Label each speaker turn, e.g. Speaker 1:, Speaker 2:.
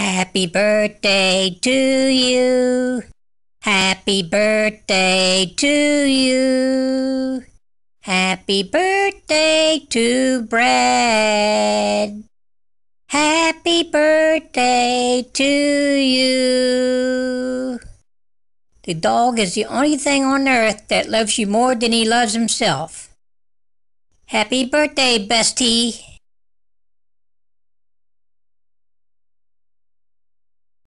Speaker 1: Happy birthday to you. Happy birthday to you. Happy birthday to Brad. Happy birthday to you. The dog is the only thing on earth that loves you more than he loves himself. Happy birthday, bestie.